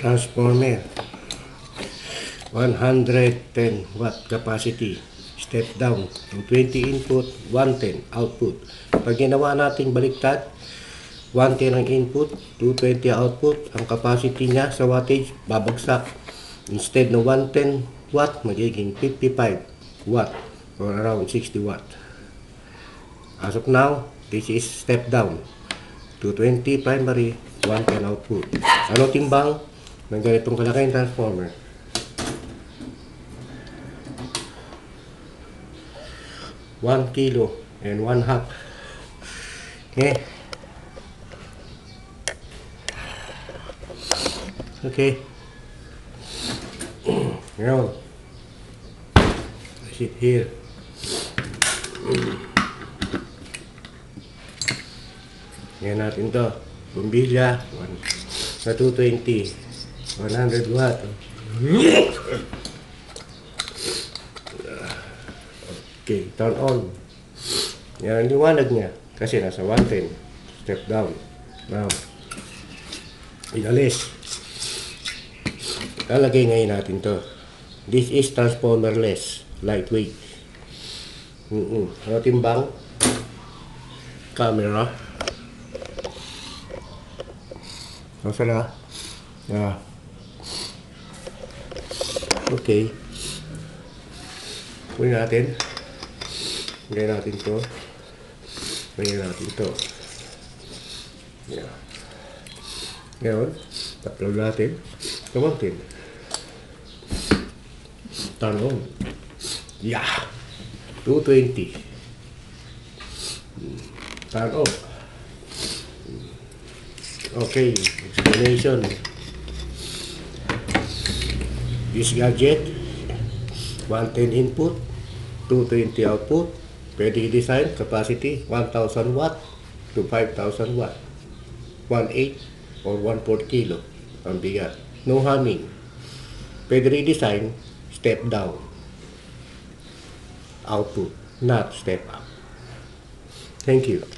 transformer. 110 watt capacity step down yung 20 input 110 output. Pag ginawa natin baliktad 110 ang input 220 output ang capacity niya sa wattage babagsak. Instead ng 110 watt magiging 55 watt or around 60 watt. As of now this is step down 220 primary 110 output. Ano timbang ng ganitong kalaking transformer 1 kilo and 1 half. Okay. Okay. Now, I sit here. Yan natin to. Bumbilya. one- Sa 220. 100 watt. Okay, turn on. Yan ang liwanag niya. Kasi nasa 110. Step down. Now, inalis. Lalagay ngayon natin to. This is transformerless. Lightweight. Mm-mm. Ano timbang? Camera. Ano sila? Yeah. Okay. Kunin natin. Lagay natin to. Lagay natin to. Yeah. Ngayon, upload natin. Kamantin. Turn on. Yeah. 220. Turn off. Okay, explanation. This gadget, 110 input, 220 output, pwede i-design capacity 1,000 watt to 5,000 watt. 1.8 or 1.4 kilo ang bigat. No humming. Pwede redesign step down. Output, not step up. Thank you.